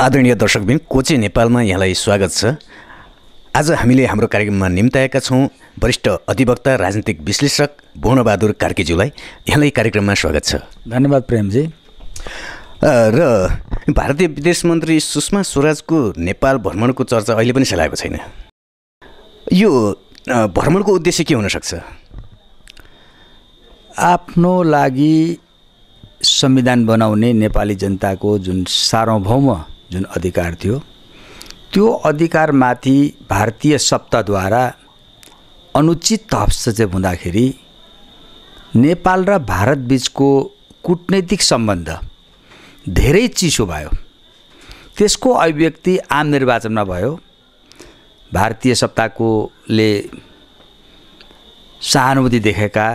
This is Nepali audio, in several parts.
आदरणीय दर्शकबिन कोचे नेपालमा यहाँलाई स्वागत छ। आज हामीले हाम्रो कार्यक्रममा निम्ताएका छौँ वरिष्ठ अधिवक्ता राजनीतिक विश्लेषक भुवनबहादुर कार्कीज्यूलाई। यहाँलाई कार्यक्रममा स्वागत छ। धन्यवाद प्रेमजी। र भारतीय विदेश मन्त्री सुषमा स्वराजको नेपाल भ्रमणको चर्चा अहिले पनि सेलाएको छैन। यो भ्रमणको उद्देश्य के हुनसक्छ? आफ्नो लागि संविधान बनाउने नेपाली जनताको जुन सार्वभौम जुन अधिकार थियो त्यो अधिकारमाथि भारतीय सत्ताद्वारा अनुचित हस्तक्षेप हुँदाखेरि नेपाल र भारत बिचको कुटनैतिक सम्बन्ध धेरै चिसो भयो। त्यसको अभिव्यक्ति आम निर्वाचनमा भयो। भारतीय सत्ताकोले सहानुभूति देखेका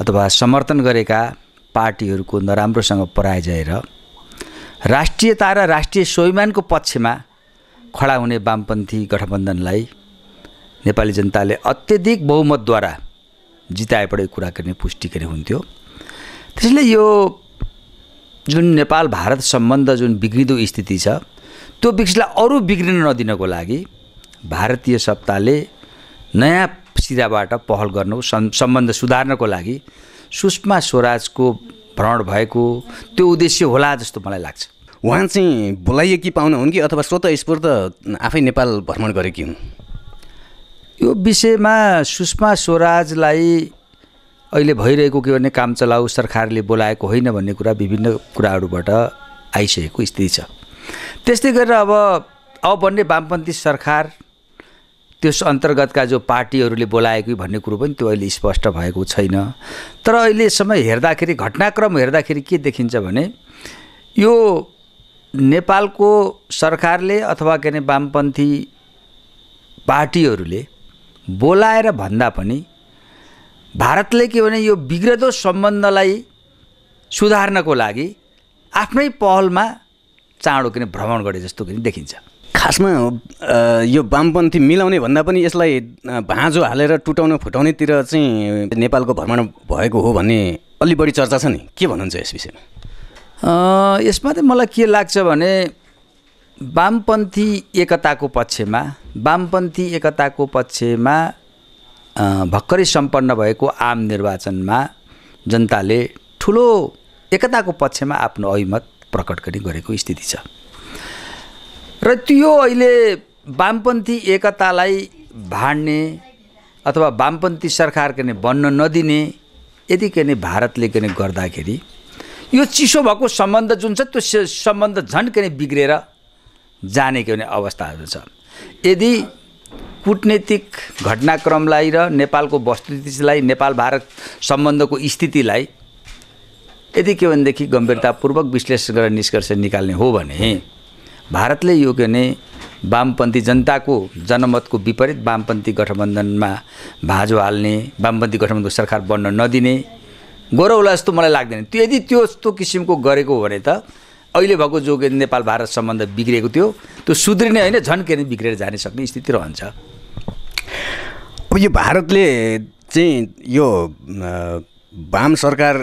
अथवा समर्थन गरेका पार्टीहरूको नराम्रोसँग पराजएर राष्ट्रियता र राष्ट्रिय स्वाभिमानको पक्षमा खडा हुने वामपन्थी गठबन्धनलाई नेपाली जनताले अत्यधिक बहुमतद्वारा जिताएपट्टि कुरा गर्ने पुष्टि गर्ने हुन्थ्यो। त्यसैले यो जुन नेपाल भारत सम्बन्ध जुन बिग्रिँदो स्थिति छ त्यो विषयलाई अरू बिग्रिन नदिनको लागि भारतीय सत्ताले नयाँ सिराबाट पहल गर्नु सम्- सम्बन्ध सुधार्नको लागि सुषमा स्वराजको भ्रमण भएको त्यो उद्देश्य होला जस्तो मलाई लाग्छ। उहाँ चाहिँ बोलाइएकी पाहुना हुन् कि अथवा स्वतः स्फूर्त आफै नेपाल भ्रमण गरेकी हुन्? यो विषयमा सुषमा स्वराजलाई अहिले भइरहेको के भने काम चलाउ सरकारले बोलाएको होइन भन्ने कुरा विभिन्न कुराहरूबाट आइसकेको स्थिति छ। त्यस्तै गरेर अब अब बन्ने वामपन्थी सरकार त्यस अन्तर्गतका जो पार्टीहरूले बोलाएको भन्ने कुरो पनि त्यो अहिले स्पष्ट भएको छैन। तर अहिलेसम्म हेर्दाखेरि घटनाक्रम हेर्दाखेरि के देखिन्छ भने यो नेपालको सरकारले अथवा के अरे वामपन्थी पार्टीहरूले बोलाएर भन्दा पनि भारतले के भने यो बिग्रदो सम्बन्धलाई सुधार्नको लागि आफ्नै पहलमा चाँडो किन भ्रमण गरे जस्तो पनि देखिन्छ। खासमा यो वामपन्थी मिलाउने भन्दा पनि यसलाई भाँजो हालेर टुटाउने फुटाउनेतिर चाहिँ नेपालको भ्रमण भएको हो भन्ने अलि बढी चर्चा छ नि। के भन्नुहुन्छ यस विषयमा? यसमा चाहिँ मलाई के लाग्छ भने वामपन्थी एकताको पक्षमा वामपन्थी एकताको पक्षमा भर्खरै सम्पन्न भएको आम निर्वाचनमा जनताले ठुलो एकताको पक्षमा आफ्नो अभिमत प्रकट गरी गरेको स्थिति छ। र त्यो अहिले वामपन्थी एकतालाई भाड्ने अथवा वामपन्थी सरकार के बन्न नदिने यदि के भारतले के गर्दाखेरि यो चिसो भएको सम्बन्ध जुन छ त्यो सम्बन्ध झन् के बिग्रेर जाने के अवस्थाहरू छ। यदि कुटनैतिक घटनाक्रमलाई र नेपालको वस्तुस्थितिलाई नेपाल भारत सम्बन्धको स्थितिलाई यदि के भनेदेखि गम्भीरतापूर्वक विश्लेषण गरेर निष्कर्ष निकाल्ने हो भने भारतले यो के भने वामपन्थी जनताको जनमतको विपरीत वामपन्थी गठबन्धनमा भाँजो हाल्ने वामपन्थी गठबन्धनको सरकार बन्न नदिने गरौला जस्तो मलाई लाग्दैन। त्यो यदि त्यो यस्तो किसिमको गरेको हो भने त अहिले भएको जो के नेपाल भारत सम्बन्ध बिग्रिएको थियो त्यो सुध्रिने होइन झन् के बिग्रेर जाने सक्ने स्थिति रहन्छ। अब यो भारतले चाहिँ यो वाम सरकार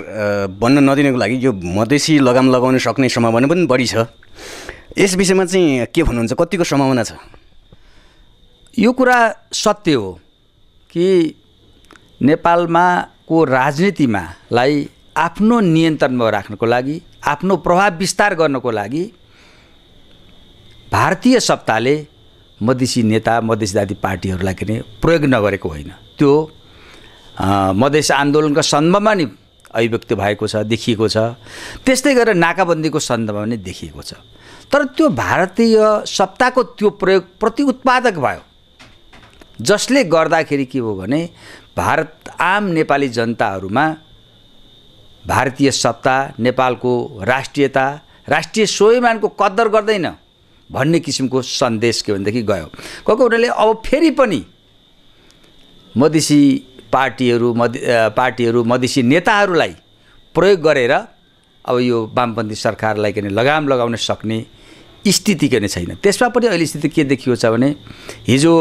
बन्न नदिनको लागि यो मधेसी लगाम लगाउन सक्ने सम्भावना पनि बढी छ। यस विषयमा चाहिँ के भन्नुहुन्छ कतिको सम्भावना छ? यो कुरा सत्य हो कि नेपालमा को राजनीतिमा लाई आफ्नो नियन्त्रणमा राख्नको लागि आफ्नो प्रभाव विस्तार गर्नको लागि भारतीय सत्ताले मधेसी नेता मधेसीवादी पार्टीहरूलाई के प्रयोग नगरेको होइन। त्यो मधेस आन्दोलनका सन्दर्भमा नि अभिव्यक्त भएको छ देखिएको छ। त्यस्तै गरेर नाकाबन्दीको सन्दर्भमा पनि देखिएको छ। तर त्यो भारतीय सत्ताको त्यो प्रयोग प्रति उत्पादक भयो। जसले गर्दाखेरि के हो भने भारत आम नेपाली जनताहरूमा भारतीय सत्ता नेपालको राष्ट्रियता राष्ट्रिय स्वाभिमानको कदर गर्दैन भन्ने किसिमको सन्देश के भनेदेखि गयो। कोही उनीहरूले अब फेरि पनि मधेसी पार्टीहरू मधे पार्टीहरू मधेसी नेताहरूलाई प्रयोग गरेर अब यो वामपन्थी सरकारलाई के लगाम लगाउन सक्ने स्थिति के नै छैन। त्यसमा पनि अहिले स्थिति के देखिएको छ भने हिजो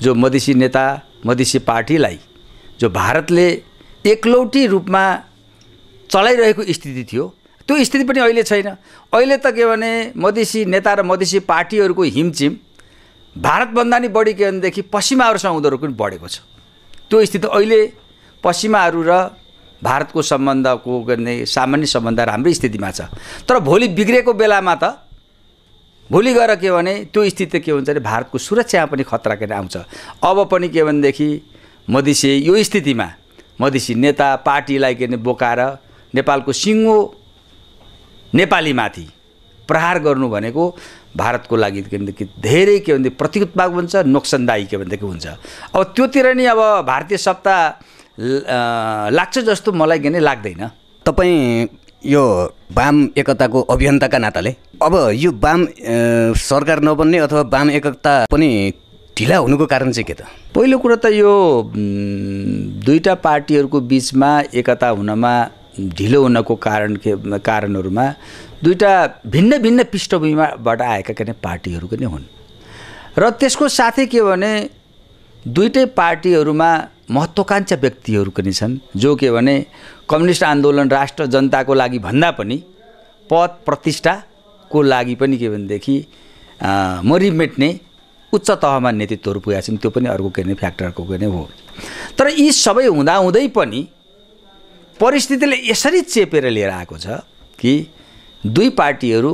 जो मधेसी नेता मधेसी पार्टीलाई जो भारतले एकलौटी रूपमा चलाइरहेको स्थिति थियो त्यो स्थिति पनि अहिले छैन। अहिले त के भने मधेसी नेता र मधेसी पार्टीहरूको हिमचिम भारतभन्दा नि बढी के भनेदेखि पश्चिमाहरूसँग उनीहरूको पनि बढेको छ। त्यो स्थिति अहिले पश्चिमाहरू र भारतको सम्बन्धको गर्ने सामान्य सम्बन्ध राम्रै स्थितिमा छ। तर भोलि बिग्रेको बेलामा त भोलि गएर के भने त्यो स्थिति के हुन्छ भने भारतको सुरक्षामा पनि खतरा के आउँछ। अब पनि के भनेदेखि मधेसी यो स्थितिमा मधेसी नेता पार्टीलाई के भने बोकाएर नेपालको सिङ्गो नेपालीमाथि प्रहार गर्नु भनेको भारतको लागि के भनेदेखि धेरै के भनेदेखि प्रतिउत्पादक हुन्छ नोक्सानदायी के भनेदेखि हुन्छ। अब त्योतिर नि अब भारतीय सत्ता लाग्छ जस्तो मलाई के भने लाग्दैन। तपाईँ यो वाम एकताको अभियन्ताका नाताले अब यो वाम सरकार नबन्ने अथवा वाम एकता पनि ढिला हुनुको कारण चाहिँ के त? पहिलो कुरो त यो दुईवटा पार्टीहरूको बिचमा एकता हुनमा ढिलो हुनको कारण के कारणहरूमा दुईवटा भिन्न भिन्न पृष्ठभूमिबाट आएका के भने पार्टीहरूको नै हुन्। र त्यसको साथै के भने दुइटै पार्टीहरूमा महत्त्वाकाङ्क्षा व्यक्तिहरू पनि छन् जो के भने कम्युनिस्ट आन्दोलन राष्ट्र जनताको लागि भन्दा पनि पद प्रतिष्ठाको लागि पनि के भनेदेखि मरिमेट्ने उच्च तहमा नेतृत्वहरू पुगेका छन् त्यो पनि अर्को के भने फ्याक्टरको के नै हो। तर यी सबै हुँदाहुँदै पनि परिस्थितिले यसरी चेपेर लिएर आएको छ कि दुई पार्टीहरू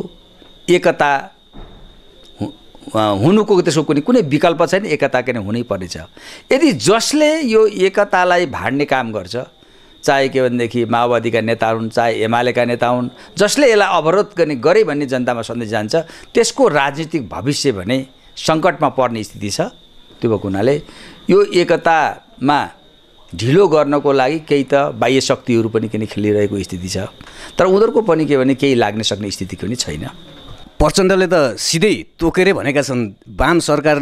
एकता हुनुको त्यसको कुनै कुनै विकल्प छैन एकता किन हुनै पर्नेछ। यदि जसले यो एकतालाई भाड्ने काम गर्छ चाहे के भनेदेखि माओवादीका नेता हुन् चाहे एमालेका नेता हुन् जसले यसलाई अवरोध गर्ने गरे भन्ने जनतामा सन्देश जान्छ त्यसको राजनीतिक भविष्य भने सङ्कटमा पर्ने स्थिति छ। त्यो भएको हुनाले यो एकतामा ढिलो गर्नको लागि केही त बाह्य शक्तिहरू पनि किन खेलिरहेको स्थिति छ। तर उनीहरूको पनि के भने केही लाग्न सक्ने स्थिति पनि छैन। प्रचण्डले त सिधै तोकेरै भनेका छन् वाम सरकार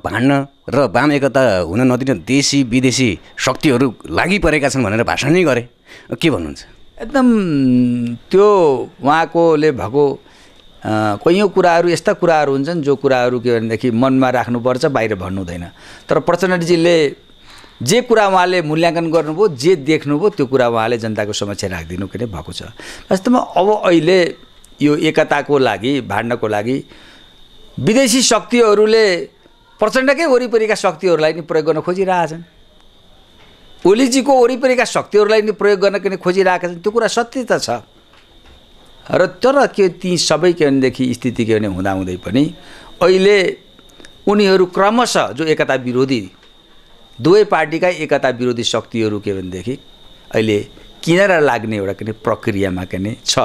भाँड्न र वाम एकता हुन नदिन देशी विदेशी शक्तिहरू लागि परेका छन् भनेर भाषण नै गरे के भन्नुहुन्छ? एकदम त्यो उहाँकोले भएको कैयौँ कुराहरू यस्ता कुराहरू हुन्छन् जो कुराहरू के भनेदेखि मनमा राख्नुपर्छ बाहिर भन्नु हुँदैन तर प्रचण्डजीले जे कुरा उहाँले मूल्याङ्कन गर्नुभयो जे देख्नुभयो त्यो कुरा उहाँले जनताको समक्ष राखिदिनु के भएको छ। वास्तवमा अब अहिले यो एकताको लागि भाड्नको लागि विदेशी शक्तिहरूले प्रचण्डकै वरिपरिका शक्तिहरूलाई नि प्रयोग गर्न खोजिरहेछन्। ओलीजीको वरिपरिका शक्तिहरूलाई नि प्रयोग गर्न किन खोजिरहेका छन्। त्यो कुरा सत्य त छ। र तर के ती सबै के भनेदेखि स्थिति के भने हुँदाहुँदै पनि अहिले उनीहरू क्रमशः जो एकता विरोधी दुवै पार्टीका एकता विरोधी शक्तिहरू के भनेदेखि अहिले किनेर लाग्ने एउटा के प्रक्रियामा के छ।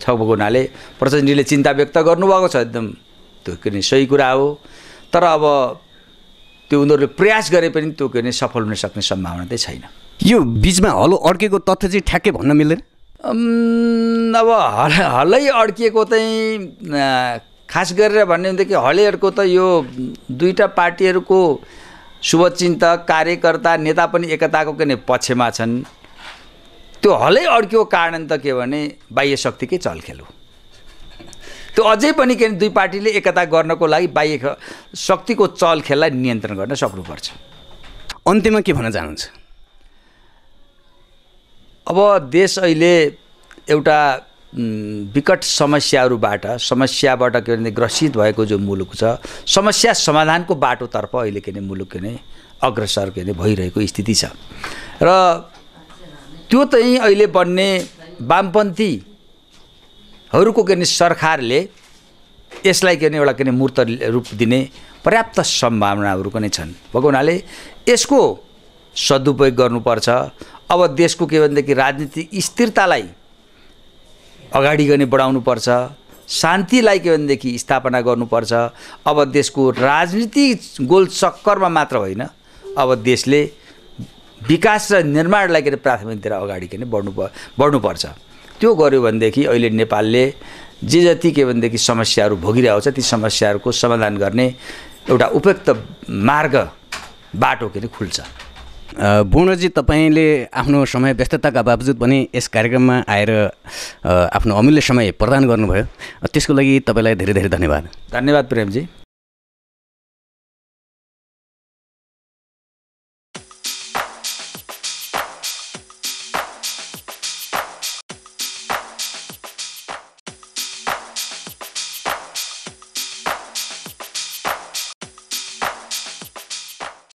छ भएको हुनाले प्रचण्डजीले चिन्ता व्यक्त गर्नुभएको छ एकदम। त्यो के सही कुरा हो। तर अब त्यो उनीहरूले प्रयास गरे पनि त्यो के अरे सफल हुन सक्ने सम्भावना चाहिँ छैन। यो बिचमा हलो अड्केको तथ्य चाहिँ ठ्याक्कै भन्न मिल्दैन? अब हल हलै अड्किएको चाहिँ खास गरेर भन्ने हुँदाखेरि हलैहरूको त यो दुईवटा पार्टीहरूको शुभचिन्तक कार्यकर्ता नेता पनि एकताको के नै पक्षमा छन्। त्यो हलै अड्कियो कारण त के भने बाह्य शक्तिकै चलखेल हो। त्यो अझै पनि के दुई पार्टीले एकता गर्नको लागि बाह्य शक्तिको चलखेललाई नियन्त्रण गर्न सक्नुपर्छ। अन्त्यमा के भन्न चाहनुहुन्छ? अब देश अहिले एउटा विकट समस्याहरूबाट समस्याबाट के भने ग्रसित भएको जो मुलुक छ समस्या समाधानको बाटोतर्फ अहिले के भने मुलुक के भने अग्रसर के भने भइरहेको स्थिति छ। र त्यो चाहिँ अहिले बन्ने वामपन्थीहरूको के भने सरकारले यसलाई के भने एउटा के भने मूर्त रूप दिने पर्याप्त सम्भावनाहरू पनि छन्। भएको हुनाले यसको सदुपयोग गर्नुपर्छ। अब देशको के भनेदेखि राजनीतिक स्थिरतालाई अगाडि गर्ने बढाउनुपर्छ। शान्तिलाई के भनेदेखि स्थापना गर्नुपर्छ। अब देशको राजनीति गोल चक्करमा मात्र होइन। अब देशले विकास र निर्माणलाई के अरे प्राथमिकता दिएर अगाडि के अरे बढ्नु बढ्नुपर्छ। त्यो गऱ्यो भनेदेखि अहिले नेपालले जे जति के भनेदेखि समस्याहरू भोगिरहेको छ ती समस्याहरूको समाधान गर्ने एउटा उपयुक्त मार्ग बाटो के अरे खुल्छ। पूर्णजी तपाईँले आफ्नो समय व्यस्तताका बावजुद पनि यस कार्यक्रममा आएर आफ्नो अमूल्य समय प्रदान गर्नुभयो। त्यसको लागि तपाईँलाई धेरै धेरै धन्यवाद। धन्यवाद प्रेमजी।